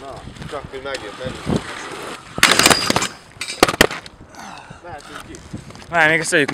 Na, csak mi megjött elő. Mehetünk ki. Várj, még ezt tegyük.